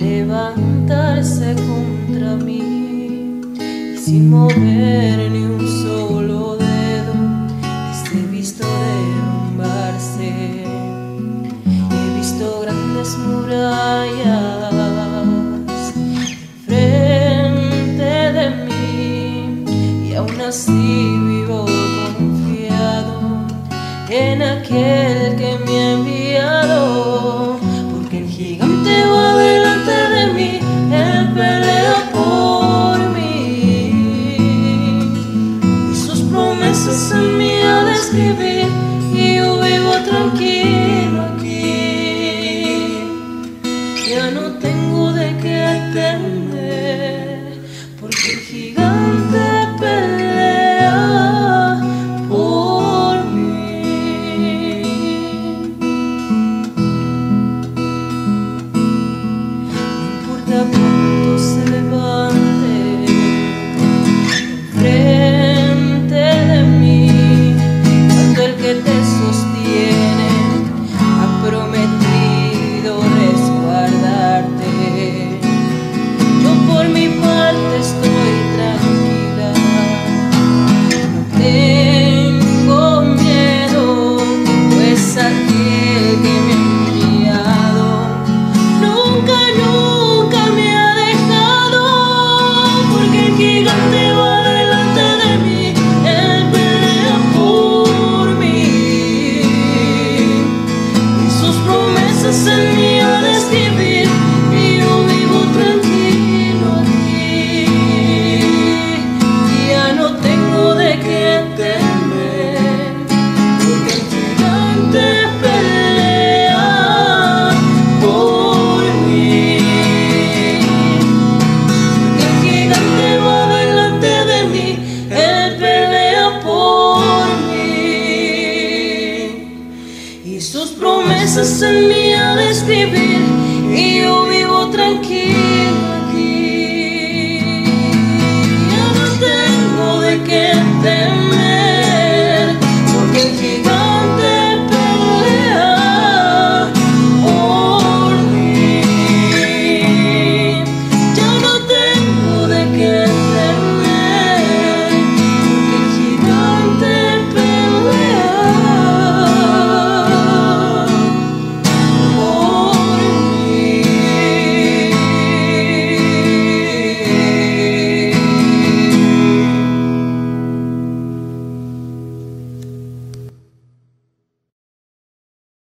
levantarse contra mí y sin mover ni un solo dedo este visto derrumbarse he visto grandes murallas frente de mí y aún así vivo confiado en aquel there. Listen to me, all this baby.